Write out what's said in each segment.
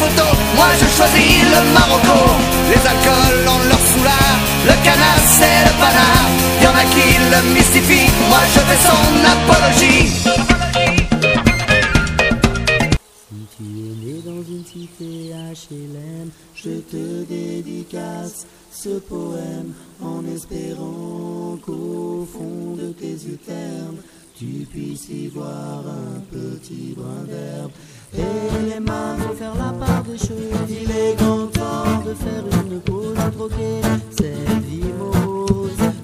moto, moi je choisis le Marocco. Les alcools ont leur foulard, le canard c'est le panard. Y'en a qui le mystifient, moi je fais son apologie. Si tu es né dans une cité HLM, je te dédicace ce poème en espérant qu'au fond de tes yeux ternes, tu puisses y voir un petit brin d'herbe. Et les mains vont faire la part des choses. Il est grand temps de faire une pause, de troquer cette vie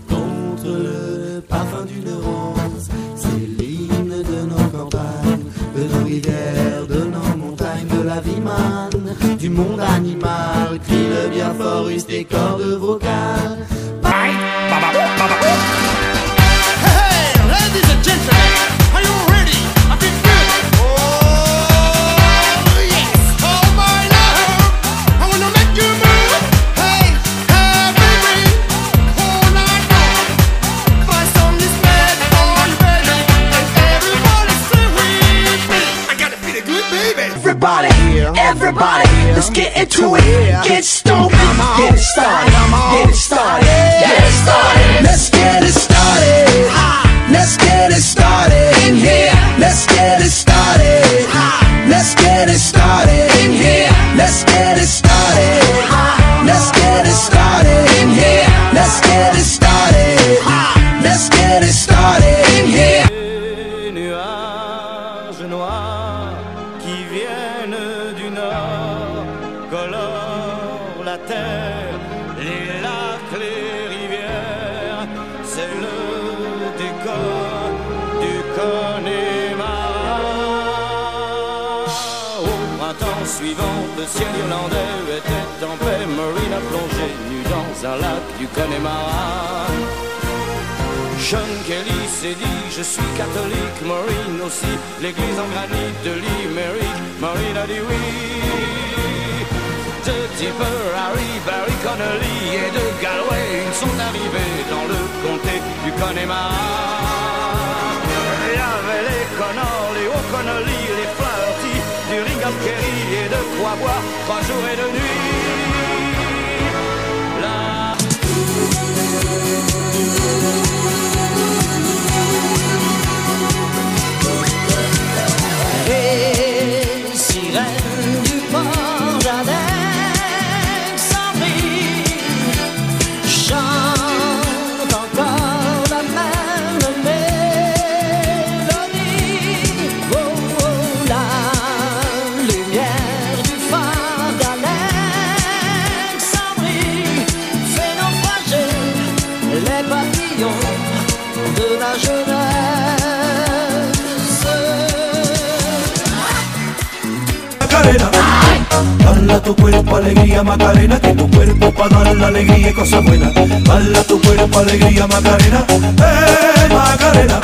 contre le parfum d'une rose. C'est l'hymne de nos campagnes, de nos rivières, de nos montagnes, de la vie manne, du monde animal. Crie le bien fort, use tes cordes vocales. Hey, everybody, let's get into it. Get stoked, get it started, get it started, get it started. Let's get it started. Du nord colorent la terre, les lacs, les rivières. C'est le décor du Connemara. Au printemps suivant, le ciel irlandais était en paix. Marine a plongé nu dans un lac du Connemara. Sean Kelly s'est dit je suis catholique, Maureen aussi, l'église en granit de Limerick, Maureen a dit oui. De Tipper, Harry, Barry Connolly et de Galway, ils sont arrivés dans le comté du Connemara. Il y avait les Connors, les O'Connolly, les Flaherty, du Ringham Kerry et de quoi boire trois jours et deux nuits. La de la jeunesse. Macarena. Bala tu cuerpo, alegría, Macarena, que tu cuerpo para dar la alegría y cosas buenas. Bala tu cuerpo, alegría, Macarena, eh, Macarena.